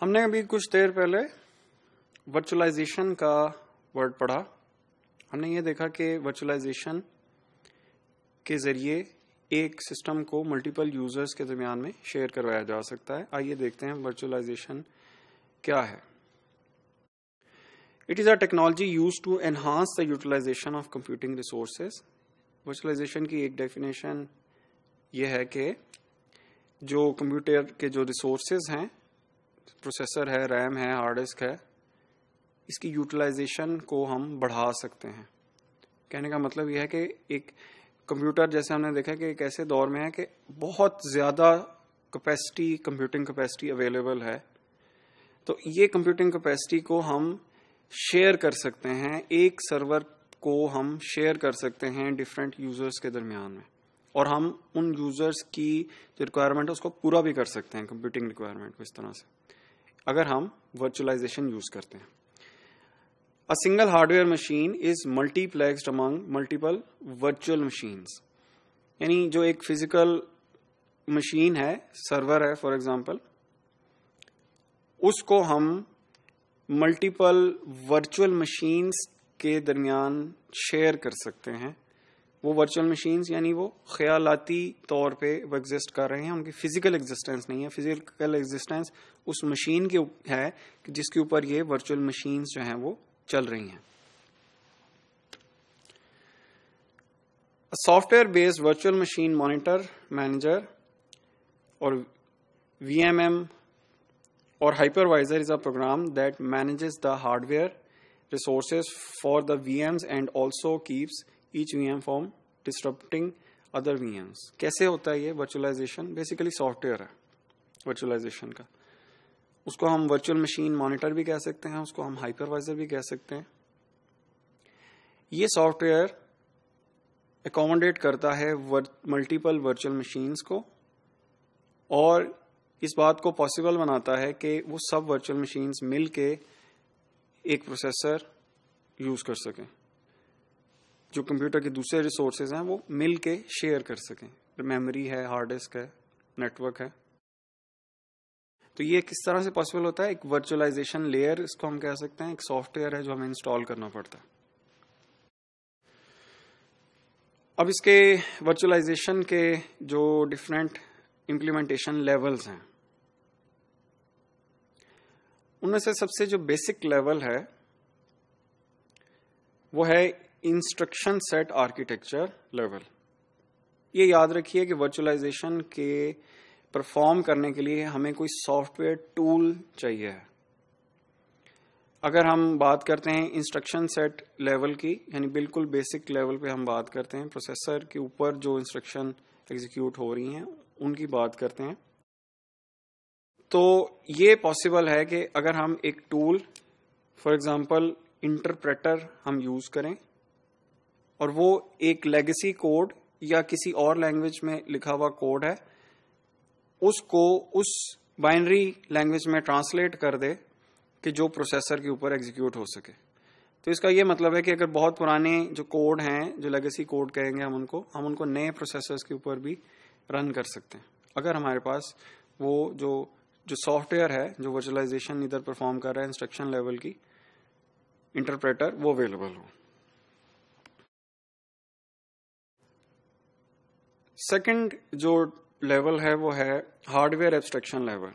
हमने अभी कुछ देर पहले वर्चुअलाइजेशन का वर्ड पढ़ा। हमने ये देखा कि वर्चुअलाइजेशन के ज़रिए एक सिस्टम को मल्टीपल यूज़र्स के दरमियान में शेयर करवाया जा सकता है। आइए देखते हैं वर्चुअलाइजेशन क्या है। It is a technology use to enhance the utilization of computing resources virtualization की एक डेफिनेशन ये है कि जो कंप्यूटर के जो रिसोर्सेज हैं प्रोसेसर है, रैम है, हार्ड डिस्क है, इसकी यूटिलाइजेशन को हम बढ़ा सकते हैं। कहने का मतलब यह है कि एक कंप्यूटर, जैसे हमने देखा कि एक ऐसे दौर में है कि बहुत ज़्यादा कैपेसिटी कंप्यूटिंग कैपेसिटी अवेलेबल है। तो ये कंप्यूटिंग कैपेसिटी को हम शेयर कर सकते हैं, एक सर्वर को हम शेयर कर सकते हैं डिफरेंट यूज़र्स के दरमियान में। और हम उन यूज़र्स की जो रिक्वायरमेंट है, उसको पूरा भी कर सकते हैं कंप्यूटिंग रिक्वायरमेंट को इस तरह से। अगर हम वर्चुअलाइजेशन यूज़ करते हैं। A single hardware machine is multiplexed among multiple virtual machines यानी जो एक फ़िज़िकल मशीन है सर्वर है फॉर एग्जांपल उसको हम मल्टीपल वर्चुअल मशीन्स के दरमियान शेयर कर सकते हैं। वो वर्चुअल मशीन्स यानी वो ख्यालाती तौर पे वो एग्जिस्ट कर रहे हैं। उनकी फ़िज़िकल एग्जिस्टेंस नहीं है। फ़िज़िकल एग्जिस्टेंस उस मशीन के है कि जिसके ऊपर ये वर्चुअल मशीन्स जो हैं वो चल रही हैं। Software based virtual machine monitor manager और वीएमएम और hypervisor is a program that manages the hardware resources for the VMs and also keeps each VM from disrupting other VMs. कैसे होता है ये वर्चुअलाइजेशन बेसिकली सॉफ्टवेयर है virtualisation का। उसको हम वर्चुअल मशीन मॉनिटर भी कह सकते हैं, उसको हम हाइपरवाइजर भी कह सकते हैं। ये सॉफ्टवेयर एकोमोडेट करता है मल्टीपल वर्चुअल मशीन्स को, और इस बात को पॉसिबल बनाता है कि वो सब वर्चुअल मशीन्स मिल के एक प्रोसेसर यूज़ कर सकें। जो कंप्यूटर के दूसरे रिसोर्सेज हैं, वो मिल के शेयर कर सकें। मेमोरी है हार्ड डिस्क है नेटवर्क है। तो ये किस तरह से पॉसिबल होता है? एक वर्चुअलाइजेशन लेयर इसको हम कह सकते हैं। एक सॉफ्टवेयर है जो हमें इंस्टॉल करना पड़ता है। अब इसके वर्चुअलाइजेशन के जो डिफरेंट इंप्लीमेंटेशन लेवल्स हैं, उनमें से सबसे जो बेसिक लेवल है, वो है इंस्ट्रक्शन सेट आर्किटेक्चर लेवल ये याद रखिए कि वर्चुअलाइजेशन के परफॉर्म करने के लिए हमें कोई सॉफ्टवेयर टूल चाहिए। है अगर हम बात करते हैं इंस्ट्रक्शन सेट लेवल की, यानी बिल्कुल बेसिक लेवल पे हम बात करते हैं प्रोसेसर के ऊपर जो इंस्ट्रक्शन एग्जीक्यूट हो रही हैं, उनकी बात करते हैं। तो ये पॉसिबल है कि अगर हम एक टूल फॉर एग्जांपल इंटरप्रेटर हम यूज़ करें और वो एक लेगेसी कोड या किसी और लैंग्वेज में लिखा हुआ कोड है, उसको उस बाइनरी लैंग्वेज में ट्रांसलेट कर दे कि जो प्रोसेसर के ऊपर एग्जीक्यूट हो सके। तो इसका ये मतलब है कि अगर बहुत पुराने जो कोड हैं, जो लेगेसी कोड कहेंगे हम उनको हम उनको नए प्रोसेसर्स के ऊपर भी रन कर सकते हैं। अगर हमारे पास वो जो जो सॉफ्टवेयर है, जो वर्चुअलाइजेशन इधर परफॉर्म कर रहा है इंस्ट्रक्शन लेवल की इंटरप्रेटर वो अवेलेबल हो। सेकंड जो लेवल है वो है हार्डवेयर एब्स्ट्रक्शन लेवल,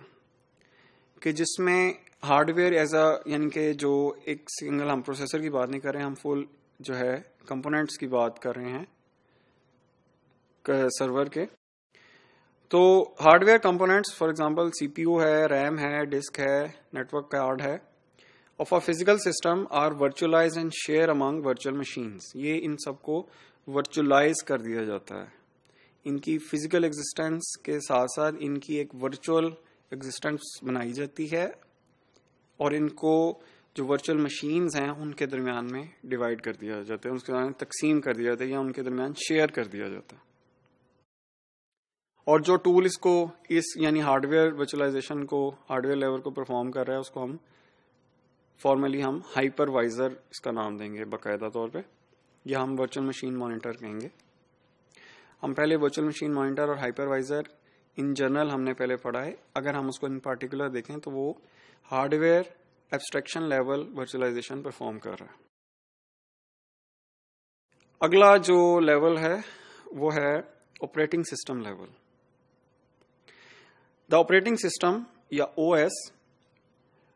कि जिसमें हार्डवेयर एज अ यानी कि जो एक सिंगल हम प्रोसेसर की बात नहीं कर रहे हैं हम फुल जो है कंपोनेंट्स की बात कर रहे हैं सर्वर के। तो hardware components for example CPU है रैम है डिस्क है नेटवर्क कार्ड है of a physical system are virtualize and share among virtual machines ये इन सबको वर्चुअलाइज कर दिया जाता है। इनकी फ़िज़िकल एग्जिस्टेंस के साथ साथ इनकी एक वर्चुअल एग्जिस्टेंस बनाई जाती है और इनको जो वर्चुअल मशीन्स हैं, उनके दरमियान में डिवाइड कर दिया जाता है। उसके दरमियान तकसीम कर दिया जाता है या उनके दरमियान शेयर कर दिया जाता है। और जो टूल इसको इस, यानी हार्डवेयर वर्चुअलाइजेशन को हार्डवेयर लेवल को परफॉर्म कर रहा है, उसको हम फॉर्मली हम हाइपरवाइजर इसका नाम देंगे बाकायदा तौर पे। या हम वर्चुअल मशीन मॉनिटर कहेंगे। हम पहले वर्चुअल मशीन मॉनिटर और हाइपरवाइजर इन जनरल हमने पहले पढ़ा है। अगर हम उसको इन पार्टिकुलर देखें तो वो hardware abstraction level virtualization perform कर रहा है। अगला जो लेवल है, वो है operating system level the operating system या OS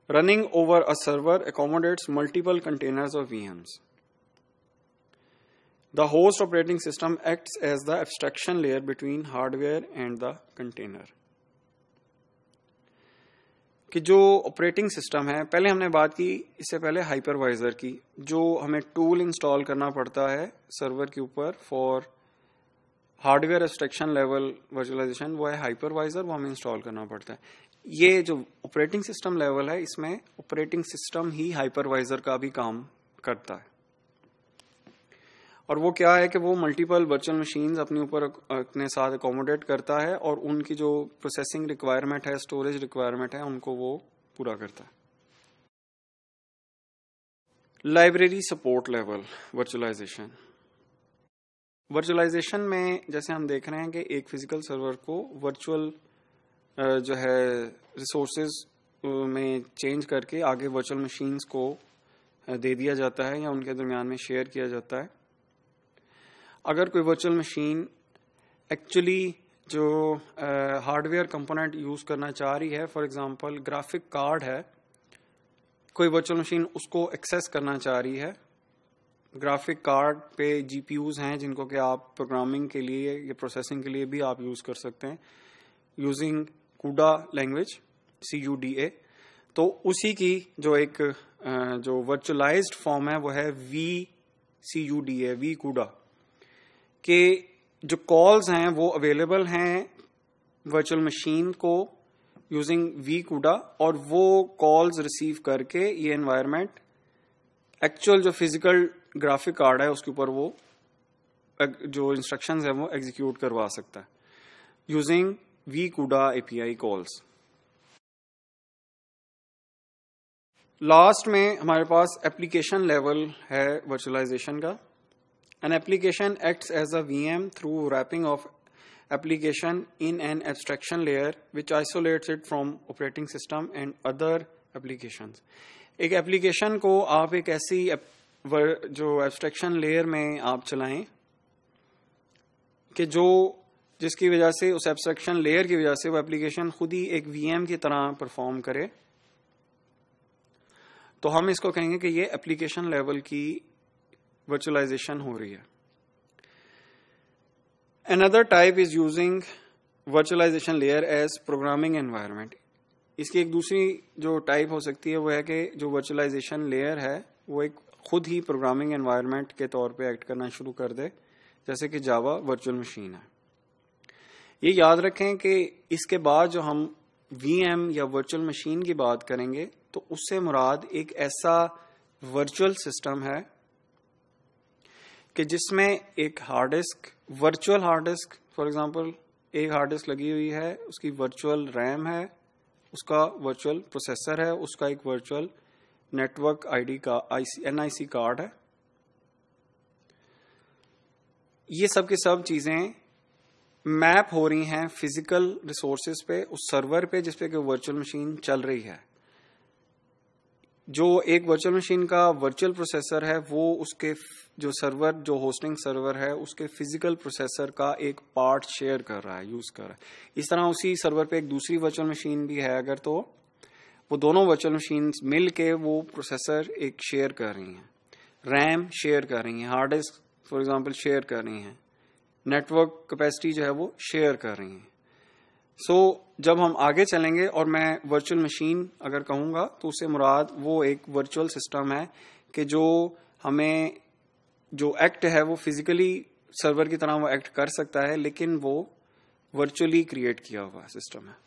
running over a server accommodates multiple containers of VMs. The host operating system acts as the abstraction layer between hardware and the container. कि जो operating system है, पहले हमने बात की, इससे पहले हाइपरवाइजर की, जो हमें टूल इंस्टॉल करना पड़ता है सर्वर के ऊपर for hardware abstraction level virtualization वो है हाइपरवाइजर वो हमें इंस्टॉल करना पड़ता है ये जो ऑपरेटिंग सिस्टम लेवल है, इसमें ऑपरेटिंग सिस्टम ही हाइपरवाइजर का भी काम करता है और वो क्या है कि वो मल्टीपल वर्चुअल मशीन्स अपने ऊपर अपने साथ अकोमोडेट करता है और उनकी जो प्रोसेसिंग रिक्वायरमेंट है स्टोरेज रिक्वायरमेंट है, उनको वो पूरा करता है। Library support level virtualization virtualization में जैसे हम देख रहे हैं कि एक फ़िज़िकल सर्वर को वर्चुअल जो है रिसोर्सेज में चेंज करके आगे वर्चुअल मशीन्स को दे दिया जाता है या उनके दरमियान में शेयर किया जाता है। अगर कोई वर्चुअल मशीन एक्चुअली जो हार्डवेयर कंपोनेंट यूज़ करना चाह रही है फॉर एग्जांपल ग्राफिक कार्ड है, कोई वर्चुअल मशीन उसको एक्सेस करना चाह रही है ग्राफिक कार्ड पे जीपीयूज हैं जिनको कि आप प्रोग्रामिंग के लिए या प्रोसेसिंग के लिए भी आप यूज़ कर सकते हैं using CUDA language C U D A तो उसी की जो एक जो वर्चुअलाइज्ड फॉर्म है, वो है V C U D A V CUDA कि जो कॉल्स हैं, वो अवेलेबल हैं वर्चुअल मशीन को यूजिंग वी कूडा और वो कॉल्स रिसीव करके ये एनवायरमेंट एक्चुअल जो फ़िज़िकल ग्राफिक कार्ड है, उसके ऊपर वो जो इंस्ट्रक्शंस है, वो एग्जीक्यूट करवा सकता है। Using V CUDA API calls last में हमारे पास एप्लीकेशन लेवल है वर्चुअलाइजेशन का। An application acts as a VM through wrapping of application in an abstraction layer which isolates it from operating system and other applications. एक application को आप एक ऐसी जो एब्स्ट्रैक्शन लेयर में आप चलाएँ कि जो जिसकी वजह से उस एब्स्ट्रैक्शन लेयर की वजह से वो एप्लीकेशन खुद ही एक वीएम की तरह परफॉर्म करे तो हम इसको कहेंगे कि ये एप्लीकेशन लेवल की वर्चुअलाइजेशन हो रही है। Another type is using virtualization layer as programming environment इसकी एक दूसरी जो टाइप हो सकती है, वो है कि जो वर्चुअलाइजेशन लेयर है, वो एक खुद ही प्रोग्रामिंग एनवायरमेंट के तौर पे एक्ट करना शुरू कर दे, जैसे कि जावा वर्चुअल मशीन है। ये याद रखें कि इसके बाद जो हम वीएम या वर्चुअल मशीन की बात करेंगे तो उससे मुराद एक ऐसा वर्चुअल सिस्टम है कि जिसमें एक hard disk virtual hard disk for example एक हार्ड डिस्क लगी हुई है, उसकी वर्चुअल रैम है, उसका वर्चुअल प्रोसेसर है, उसका एक वर्चुअल नेटवर्क आईडी का एनआईसी कार्ड है। ये सब की सब चीज़ें मैप हो रही हैं फ़िज़िकल रिसोर्सेज पे, उस सर्वर पे जिसपे वर्चुअल मशीन चल रही है। जो एक वर्चुअल मशीन का वर्चुअल प्रोसेसर है वो उसके जो सर्वर जो होस्टिंग सर्वर है उसके फ़िज़िकल प्रोसेसर का एक पार्ट शेयर कर रहा है यूज़ कर रहा है। इस तरह उसी सर्वर पे एक दूसरी वर्चुअल मशीन भी है अगर तो वो दोनों वर्चुअल मशीन मिल के वो प्रोसेसर एक शेयर कर रही हैं। रैम शेयर कर रही हैं hard disk for example share कर रही हैं। नेटवर्क कैपेसिटी जो है वो शेयर कर रही हैं। सो so, जब हम आगे चलेंगे और मैं वर्चुअल मशीन अगर कहूँगा तो उससे मुराद वो एक वर्चुअल सिस्टम है कि जो हमें जो एक्ट है, वो फिजिकली सर्वर की तरह वो एक्ट कर सकता है, लेकिन वो वर्चुअली क्रिएट किया हुआ सिस्टम है।